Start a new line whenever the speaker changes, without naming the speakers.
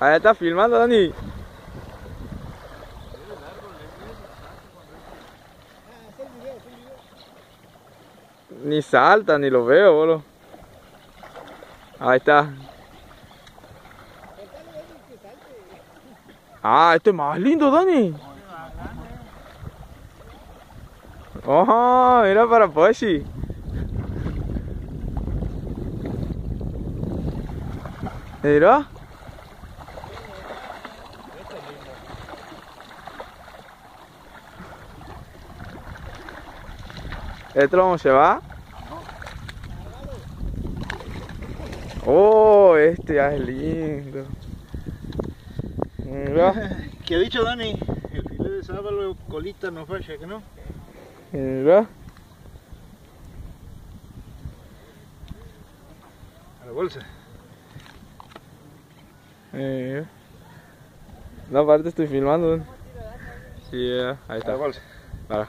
Ahí está filmando, Dani. Ni salta, ni lo veo, boludo. Ahí está. Ah, este es más lindo, Dani. Oh, mira para Poshi. Mira. ¿Este lo vamos a llevar? Oh, este ya es lindo. Mira,
¿Qué ha dicho Dani? El filete de sábalo colita no falla, que no?
mira.
A la bolsa.
mira. No, aparte estoy filmando. Sí, ya, ahí
A la
está.
bolsa.
Para.